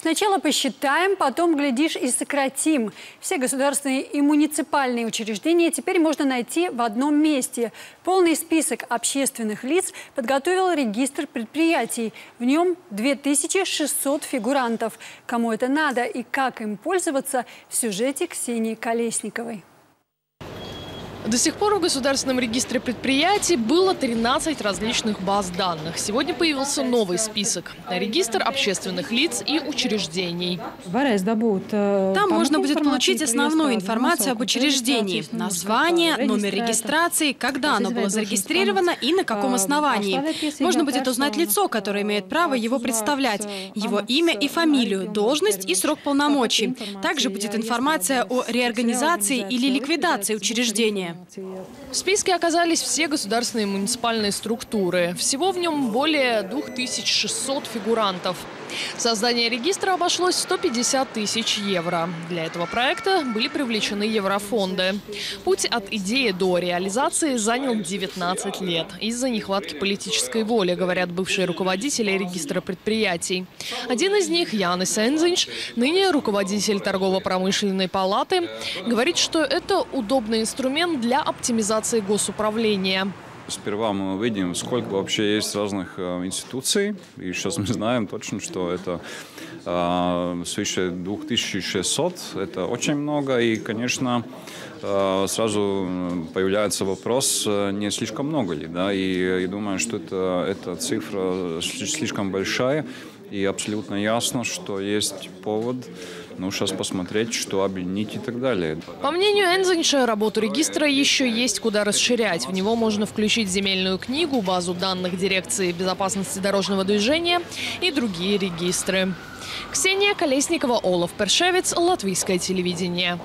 Сначала посчитаем, потом, глядишь, и сократим. Все государственные и муниципальные учреждения теперь можно найти в одном месте. Полный список общественных лиц подготовил регистр предприятий. В нем 2600 фигурантов. Кому это надо и как им пользоваться в сюжете Ксении Колесниковой. До сих пор в Государственном регистре предприятий было 13 различных баз данных. Сегодня появился новый список – регистр общественных лиц и учреждений. Там можно будет получить основную информацию об учреждении – название, номер регистрации, когда оно было зарегистрировано и на каком основании. Можно будет узнать лицо, которое имеет право его представлять, его имя и фамилию, должность и срок полномочий. Также будет информация о реорганизации или ликвидации учреждения. В списке оказались все государственные и муниципальные структуры. Всего в нем более 2600 фигурантов. Создание регистра обошлось 150 тысяч евро. Для этого проекта были привлечены еврофонды. Путь от идеи до реализации занял 19 лет. Из-за нехватки политической воли, говорят бывшие руководители регистра предприятий. Один из них, Янис Энзинч, ныне руководитель торгово-промышленной палаты, говорит, что это удобный инструмент для оптимизации госуправления. Сперва мы увидим, сколько вообще есть разных э, институций. И сейчас мы знаем точно, что это э, свыше 2600. Это очень много. И, конечно, э, сразу появляется вопрос, не слишком много ли. Да? И, и думаю, что это, эта цифра слишком большая. И абсолютно ясно, что есть повод ну, сейчас посмотреть, что объединить и так далее. По мнению Энзенша, работу регистра еще есть куда расширять. В него можно включить земельную книгу, базу данных Дирекции безопасности дорожного движения и другие регистры. Ксения Колесникова, Олаф Першевец, Латвийское телевидение.